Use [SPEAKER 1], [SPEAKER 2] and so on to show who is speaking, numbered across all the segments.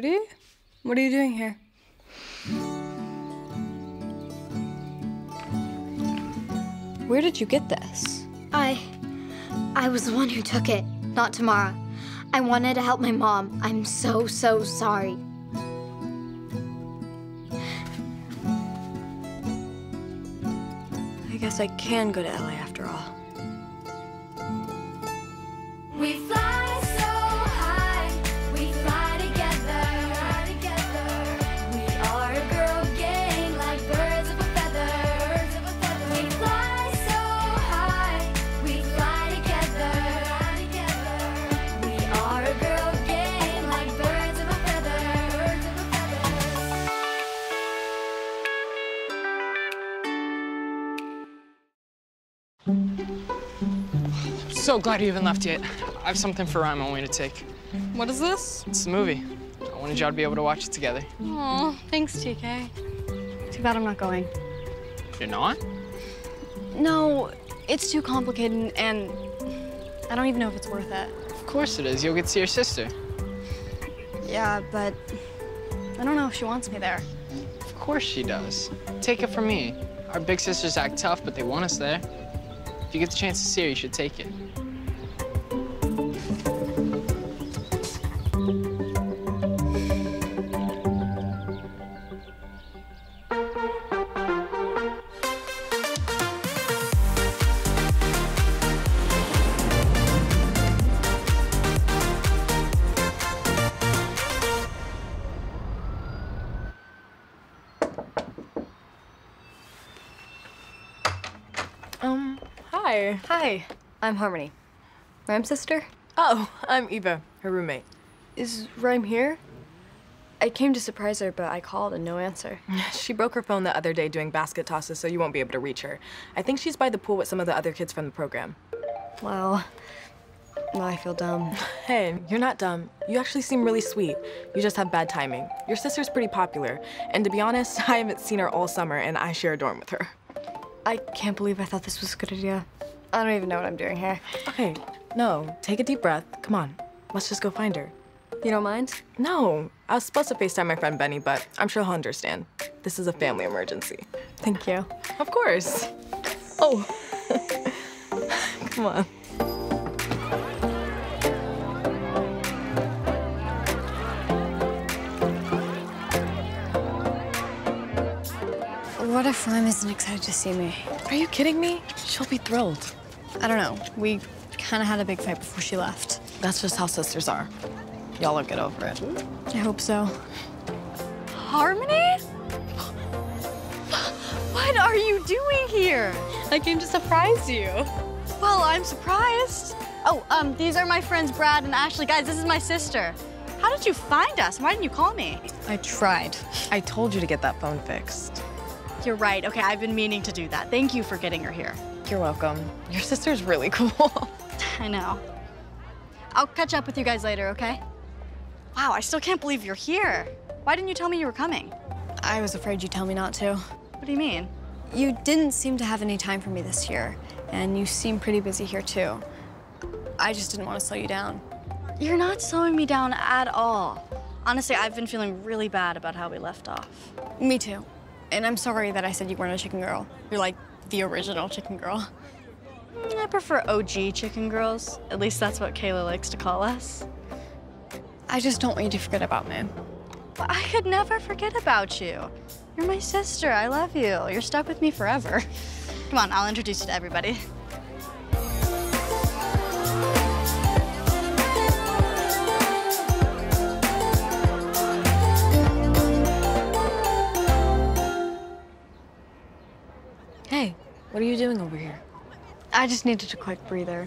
[SPEAKER 1] Judy? What are you doing here? Where did you get this?
[SPEAKER 2] I. I was the one who took it, not Tamara. I wanted to help my mom. I'm so, so sorry.
[SPEAKER 1] I guess I can go to LA after all.
[SPEAKER 2] We fly So
[SPEAKER 3] glad you haven't left yet. I have something for Rhyme I want you to take.
[SPEAKER 1] What is this?
[SPEAKER 3] It's the movie. I wanted y'all to be able to watch it together.
[SPEAKER 1] Oh, thanks, TK. Too bad I'm not going.
[SPEAKER 3] You're not?
[SPEAKER 1] No, it's too complicated and I don't even know if it's worth it.
[SPEAKER 3] Of course it is. You'll get to see your sister.
[SPEAKER 1] Yeah, but I don't know if she wants me there.
[SPEAKER 3] Of course she does. Take it from me. Our big sisters act tough, but they want us there. If you get the chance to see her, you should take it.
[SPEAKER 4] Hi.
[SPEAKER 1] Hi, I'm Harmony. Rhyme's sister?
[SPEAKER 4] Oh, I'm Eva, her roommate.
[SPEAKER 1] Is Rhyme here? I came to surprise her, but I called and no answer.
[SPEAKER 4] She broke her phone the other day doing basket tosses, so you won't be able to reach her. I think she's by the pool with some of the other kids from the program.
[SPEAKER 1] Wow. Now I feel dumb.
[SPEAKER 4] Hey, you're not dumb. You actually seem really sweet. You just have bad timing. Your sister's pretty popular, and to be honest, I haven't seen her all summer, and I share a dorm with her.
[SPEAKER 1] I can't believe I thought this was a good idea. I don't even know what I'm doing here.
[SPEAKER 4] Okay, no, take a deep breath. Come on, let's just go find her.
[SPEAKER 1] You don't mind?
[SPEAKER 4] No, I was supposed to FaceTime my friend Benny, but I'm sure he'll understand. This is a family emergency.
[SPEAKER 1] Thank you.
[SPEAKER 4] Of course. Oh. Come on.
[SPEAKER 1] What if Rhyme isn't excited to see me?
[SPEAKER 4] Are you kidding me? She'll be thrilled.
[SPEAKER 1] I don't know. We kind of had a big fight before she left.
[SPEAKER 4] That's just how sisters are. Y'all will get over it.
[SPEAKER 1] I hope so. Harmony? What are you doing here? I came to surprise you.
[SPEAKER 5] Well, I'm surprised. Oh, um, these are my friends Brad and Ashley. Guys, this is my sister. How did you find us? Why didn't you call me?
[SPEAKER 1] I tried.
[SPEAKER 4] I told you to get that phone fixed.
[SPEAKER 5] You're right. Okay, I've been meaning to do that. Thank you for getting her here.
[SPEAKER 4] You're welcome. Your sister's really cool.
[SPEAKER 5] I know. I'll catch up with you guys later, okay? Wow, I still can't believe you're here. Why didn't you tell me you were coming?
[SPEAKER 1] I was afraid you'd tell me not to.
[SPEAKER 5] What do you mean?
[SPEAKER 1] You didn't seem to have any time for me this year, and you seem pretty busy here too. I just didn't want to slow you down.
[SPEAKER 5] You're not slowing me down at all. Honestly, I've been feeling really bad about how we left off.
[SPEAKER 1] Me too. And I'm sorry that I said you weren't a chicken girl. You're like the original chicken girl.
[SPEAKER 5] I prefer OG chicken girls. At least that's what Kayla likes to call us.
[SPEAKER 1] I just don't want you to forget about me.
[SPEAKER 5] But I could never forget about you. You're my sister. I love you. You're stuck with me forever. Come on, I'll introduce you to everybody.
[SPEAKER 1] Doing over here? I just needed a quick breather.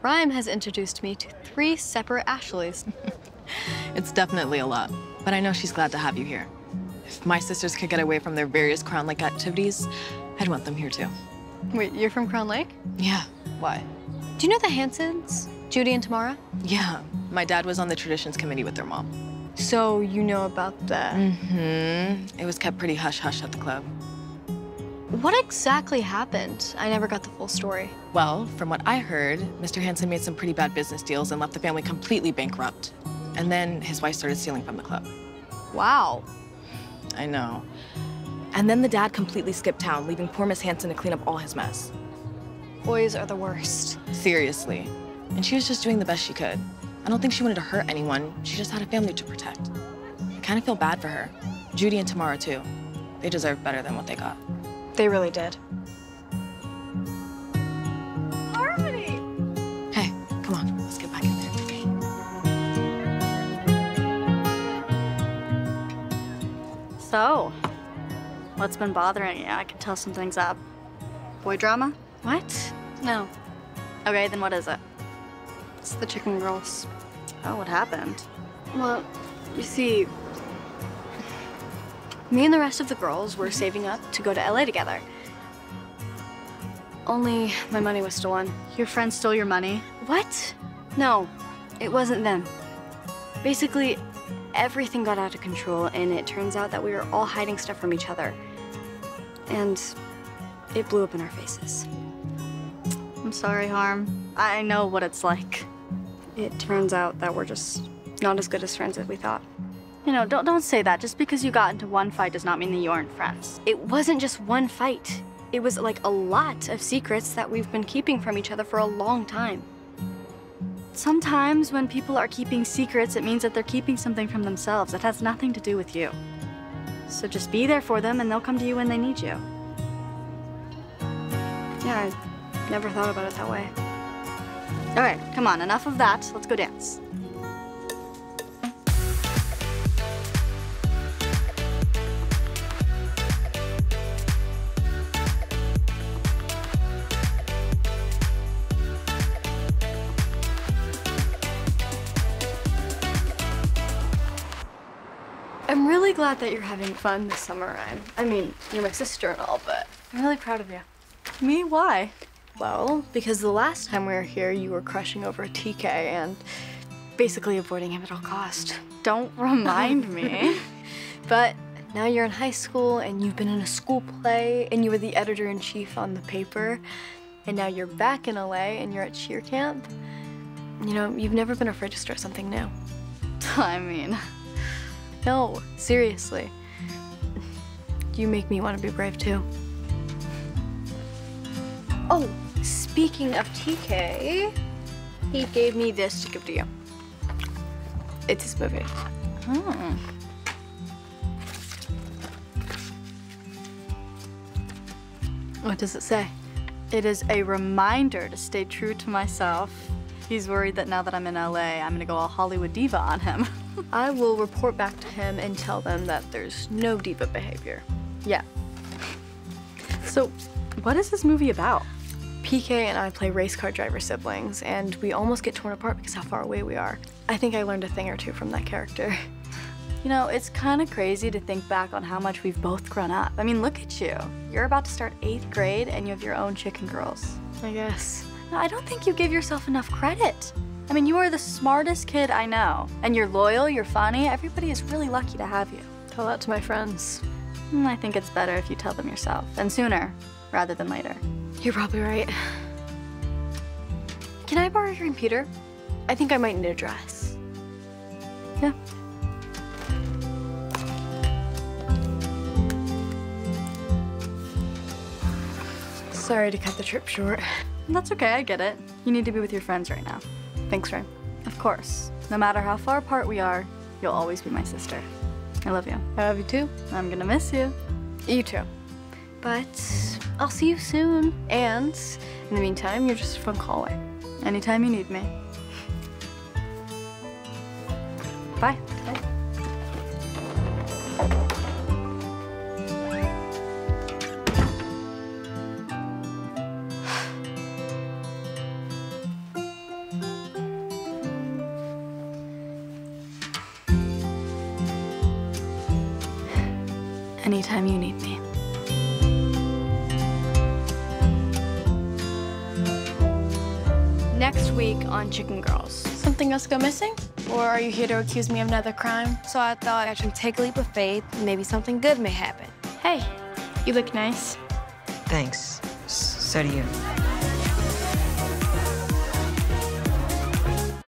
[SPEAKER 1] Rhyme has introduced me to three separate Ashleys.
[SPEAKER 4] it's definitely a lot, but I know she's glad to have you here. If my sisters could get away from their various Crown Lake activities, I'd want them here too.
[SPEAKER 1] Wait, you're from Crown Lake?
[SPEAKER 4] Yeah, why?
[SPEAKER 1] Do you know the Hansons? Judy and Tamara?
[SPEAKER 4] Yeah, my dad was on the traditions committee with their mom.
[SPEAKER 1] So you know about the...
[SPEAKER 4] Mm-hmm. It was kept pretty hush-hush at the club.
[SPEAKER 1] What exactly happened? I never got the full story.
[SPEAKER 4] Well, from what I heard, Mr. Hanson made some pretty bad business deals and left the family completely bankrupt. And then his wife started stealing from the club.
[SPEAKER 5] Wow.
[SPEAKER 4] I know. And then the dad completely skipped town, leaving poor Miss Hanson to clean up all his mess.
[SPEAKER 1] Boys are the worst.
[SPEAKER 4] Seriously. And she was just doing the best she could. I don't think she wanted to hurt anyone. She just had a family to protect. I kind of feel bad for her. Judy and Tamara, too. They deserve better than what they got.
[SPEAKER 1] They really did.
[SPEAKER 5] Harmony!
[SPEAKER 4] Hey, come on, let's get back in there.
[SPEAKER 5] So, what's been bothering you? I can tell something's up. Boy drama?
[SPEAKER 1] What? No,
[SPEAKER 5] Okay, then what is it?
[SPEAKER 1] it's the chicken girls.
[SPEAKER 5] Oh, what happened?
[SPEAKER 1] Well, you see, me and the rest of the girls were saving up to go to LA together. Only my money was stolen.
[SPEAKER 5] Your friend stole your money?
[SPEAKER 1] What? No, it wasn't them. Basically, everything got out of control, and it turns out that we were all hiding stuff from each other. And it blew up in our faces.
[SPEAKER 5] I'm sorry, Harm. I know what it's like.
[SPEAKER 1] It turns out that we're just not as good as friends as we thought.
[SPEAKER 5] You know, don't don't say that. Just because you got into one fight does not mean that you aren't friends.
[SPEAKER 1] It wasn't just one fight. It was like a lot of secrets that we've been keeping from each other for a long time.
[SPEAKER 5] Sometimes when people are keeping secrets, it means that they're keeping something from themselves. It has nothing to do with you. So just be there for them and they'll come to you when they need you.
[SPEAKER 1] Yeah, I never thought about it that way.
[SPEAKER 5] All right, come on, enough of that. Let's go dance.
[SPEAKER 1] Really glad that you're having fun this summer. I'm, I mean, you're my sister and all, but I'm really proud of you.
[SPEAKER 5] Me? Why?
[SPEAKER 1] Well, because the last time we were here, you were crushing over TK and basically avoiding him at all cost.
[SPEAKER 5] Don't remind me.
[SPEAKER 1] But now you're in high school and you've been in a school play and you were the editor in chief on the paper. And now you're back in LA and you're at cheer camp. You know, you've never been afraid to start something new.
[SPEAKER 5] I mean,
[SPEAKER 1] No, seriously. You make me want to be brave too. Oh, speaking of TK, he gave me this to give to you. It's his movie.
[SPEAKER 5] hmm.
[SPEAKER 1] What does it say?
[SPEAKER 5] It is a reminder to stay true to myself. He's worried that now that I'm in LA, I'm gonna go all Hollywood diva on him.
[SPEAKER 1] I will report back to him and tell them that there's no diva behavior.
[SPEAKER 5] yeah. So, what is this movie about?
[SPEAKER 1] PK and I play race car driver siblings, and we almost get torn apart because how far away we are. I think I learned a thing or two from that character.
[SPEAKER 5] You know, it's kind of crazy to think back on how much we've both grown up. I mean, look at you. You're about to start eighth grade and you have your own chicken girls.
[SPEAKER 1] I guess.
[SPEAKER 5] I don't think you give yourself enough credit. I mean, you are the smartest kid I know. And you're loyal, you're funny. Everybody is really lucky to have you.
[SPEAKER 1] Tell that to my friends.
[SPEAKER 5] Mm, I think it's better if you tell them yourself, and sooner rather than later.
[SPEAKER 1] You're probably right. Can I borrow your computer? I think I might need a dress.
[SPEAKER 5] Yeah.
[SPEAKER 1] Sorry to cut the trip short.
[SPEAKER 5] That's okay, I get it. You need to be with your friends right now.
[SPEAKER 1] Thanks, Ray.
[SPEAKER 5] Of course. No matter how far apart we are, you'll always be my sister. I love you.
[SPEAKER 1] I love you too.
[SPEAKER 5] I'm gonna miss you.
[SPEAKER 1] You too. But I'll see you soon. And in the meantime, you're just a phone call away.
[SPEAKER 5] Anytime you need me. Bye. Bye.
[SPEAKER 1] Anytime you need me. Next week on Chicken Girls.
[SPEAKER 6] Something else go missing? Or are you here to accuse me of another crime?
[SPEAKER 7] So I thought I should take a leap of faith. Maybe something good may happen.
[SPEAKER 6] Hey, you look nice.
[SPEAKER 8] Thanks. S- So do you.